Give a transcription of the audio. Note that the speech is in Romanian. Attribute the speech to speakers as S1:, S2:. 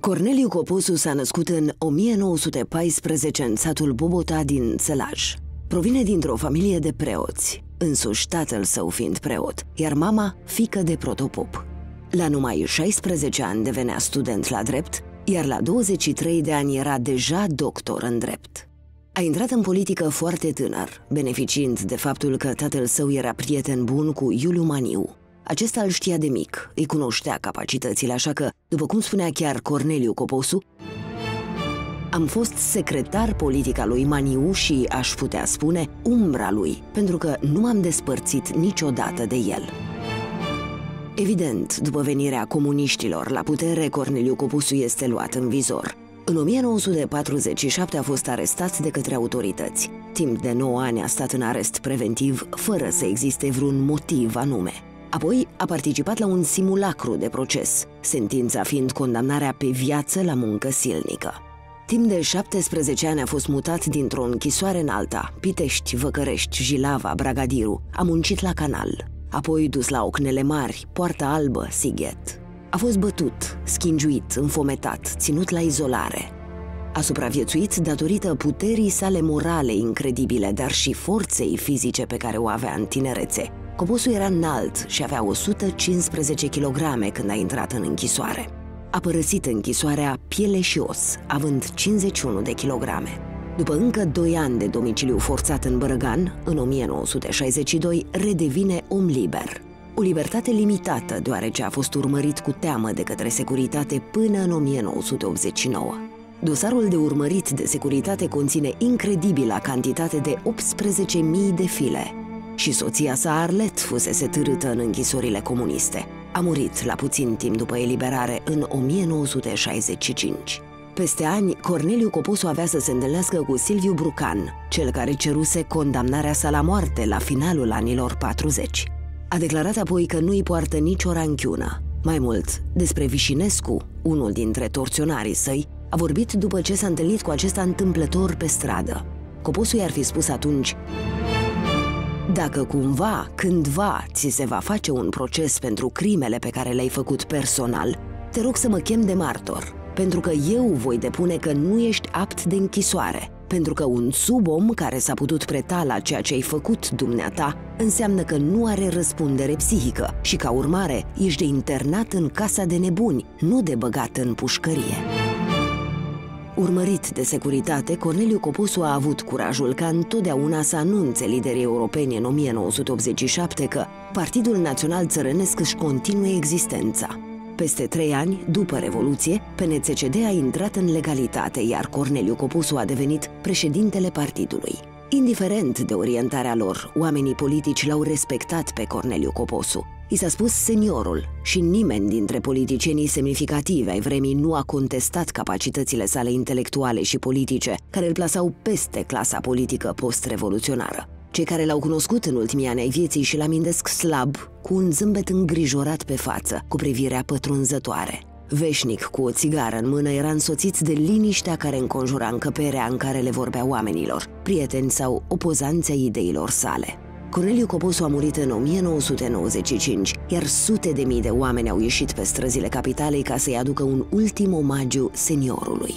S1: Corneliu Coposu s-a născut în 1914 în satul Bobota din Țelaj. Provine dintr-o familie de preoți, însuși tatăl său fiind preot, iar mama fică de protopop. La numai 16 ani devenea student la drept, iar la 23 de ani era deja doctor în drept. A intrat în politică foarte tânăr, beneficiind de faptul că tatăl său era prieten bun cu Iuliu Maniu, acesta îl știa de mic, îi cunoștea capacitățile, așa că, după cum spunea chiar Corneliu Coposu, am fost secretar politic al lui Maniu și, aș putea spune, umbra lui, pentru că nu m-am despărțit niciodată de el. Evident, după venirea comuniștilor la putere, Corneliu Coposu este luat în vizor. În 1947 a fost arestat de către autorități. Timp de 9 ani a stat în arest preventiv, fără să existe vreun motiv anume. Apoi a participat la un simulacru de proces, sentința fiind condamnarea pe viață la muncă silnică. Timp de 17 ani a fost mutat dintr-o închisoare în alta, Pitești, Văcărești, Jilava, Bragadiru. A muncit la canal, apoi dus la Ocnele Mari, Poarta Albă, Sighet. A fost bătut, schingiuit, înfometat, ținut la izolare. A supraviețuit datorită puterii sale morale incredibile, dar și forței fizice pe care o avea în tinerețe, Coposul era înalt și avea 115 kg când a intrat în închisoare. A părăsit închisoarea piele și os, având 51 de kilograme. După încă 2 ani de domiciliu forțat în Bărăgan, în 1962 redevine om liber. O libertate limitată, deoarece a fost urmărit cu teamă de către securitate până în 1989. Dosarul de urmărit de securitate conține incredibila cantitate de 18.000 de file, și soția sa Arlet fusese târâtă în închisorile comuniste. A murit la puțin timp după eliberare în 1965. Peste ani, Corneliu Coposu avea să se întâlnească cu Silviu Brucan, cel care ceruse condamnarea sa la moarte la finalul anilor 40. A declarat apoi că nu îi poartă nicio ranchiună. Mai mult, despre Vișinescu, unul dintre torționarii săi, a vorbit după ce s-a întâlnit cu acesta întâmplător pe stradă. Coposu i-ar fi spus atunci dacă cumva, cândva, ți se va face un proces pentru crimele pe care le-ai făcut personal, te rog să mă chem de martor, pentru că eu voi depune că nu ești apt de închisoare, pentru că un subom care s-a putut preta la ceea ce ai făcut dumneata înseamnă că nu are răspundere psihică și ca urmare ești de internat în casa de nebuni, nu de băgat în pușcărie. Urmărit de securitate, Corneliu Coposu a avut curajul ca întotdeauna să anunțe liderii europeni în 1987 că Partidul Național Țărănesc își continuă existența. Peste trei ani, după Revoluție, PNCCD a intrat în legalitate, iar Corneliu Coposu a devenit președintele partidului. Indiferent de orientarea lor, oamenii politici l-au respectat pe Corneliu Coposu, I s-a spus seniorul și nimeni dintre politicienii semnificative ai vremii nu a contestat capacitățile sale intelectuale și politice, care îl plasau peste clasa politică post-revoluționară. Cei care l-au cunoscut în ultimii ani ai vieții și l-amintesc slab, cu un zâmbet îngrijorat pe față, cu privirea pătrunzătoare. Veșnic, cu o țigară în mână, era însoțit de liniștea care înconjura încăperea în care le vorbea oamenilor, prieteni sau opozanți ai ideilor sale. Corneliu Coposu a murit în 1995, iar sute de mii de oameni au ieșit pe străzile capitalei ca să-i aducă un ultim omagiu seniorului.